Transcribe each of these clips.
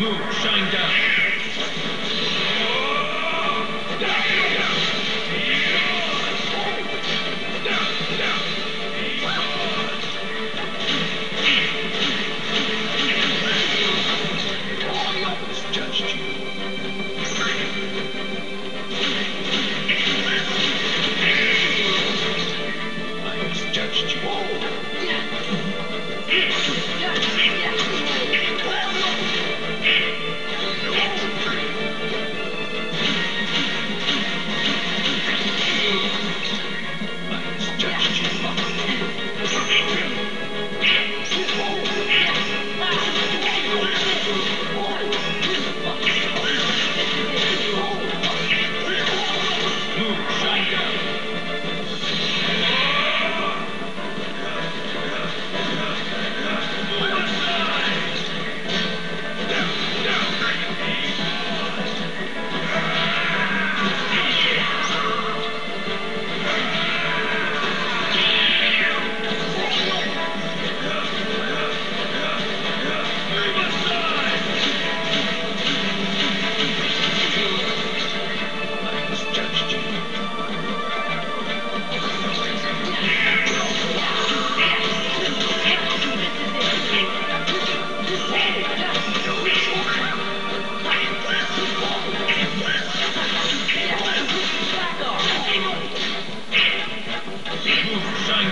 Move, shine down.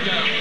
go.